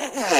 Yeah.